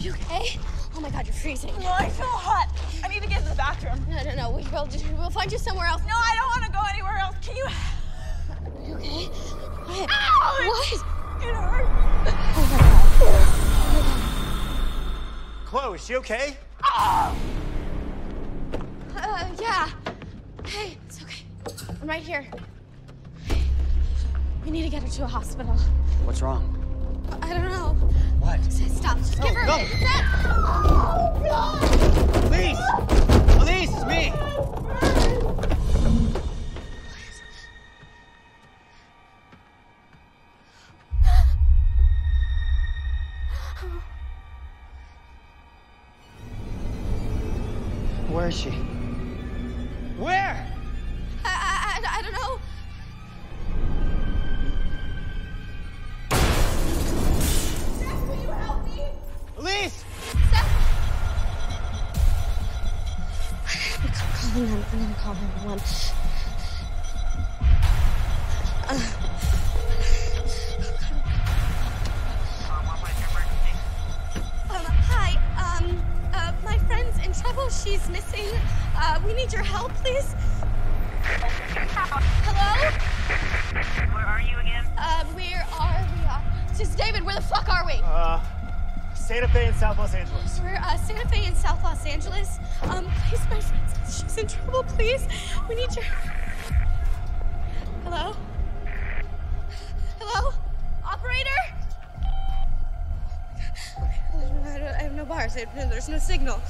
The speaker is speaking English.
Are you okay? Oh my god, you're freezing. No, I feel hot. I need to get to the bathroom. No, no, no. We will we'll find you somewhere else. No, I don't want to go anywhere else. Can you? Are you okay? What? Ow! What? It hurts. Oh my god. Oh my god. Chloe, is she okay? Uh, yeah. Hey, it's okay. I'm right here. We need to get her to a hospital. What's wrong? I don't know. What? Elise! Elise, it's me! Where is she? Where? Calling them. I'm gonna call 911. Um, hi. Um, uh, my friend's in trouble. She's missing. Uh, we need your help, please. Hello? Where are you again? Uh, where are we? Uh, this is David. Where the fuck are we? Uh, Santa Fe in South Los Angeles. We're uh, Santa Fe in South Los Angeles. Um, please, my friend she's in trouble. Please, we need your. Hello. Hello, operator. I don't- I have no bars. There's no signal.